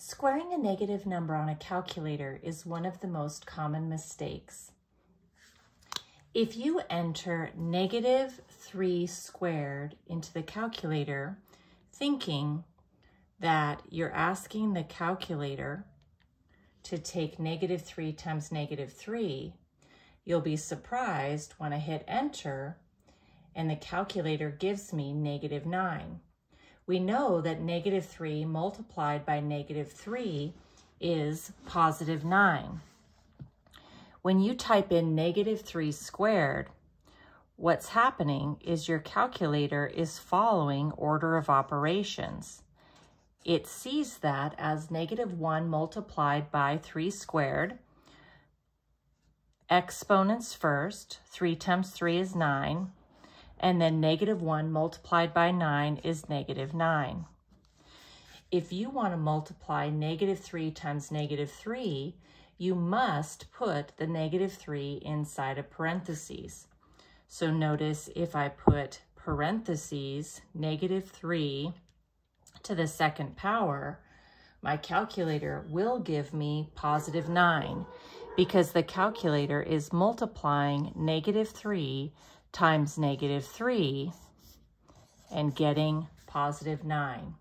Squaring a negative number on a calculator is one of the most common mistakes. If you enter negative 3 squared into the calculator, thinking that you're asking the calculator to take negative 3 times negative 3, you'll be surprised when I hit enter and the calculator gives me negative 9 we know that negative 3 multiplied by negative 3 is positive 9. When you type in negative 3 squared, what's happening is your calculator is following order of operations. It sees that as negative 1 multiplied by 3 squared, exponents first, 3 times 3 is 9, and then negative 1 multiplied by 9 is negative 9. If you want to multiply negative 3 times negative 3, you must put the negative 3 inside of parentheses. So notice if I put parentheses, negative 3 to the second power, my calculator will give me positive 9 because the calculator is multiplying negative 3 times negative 3 and getting positive 9.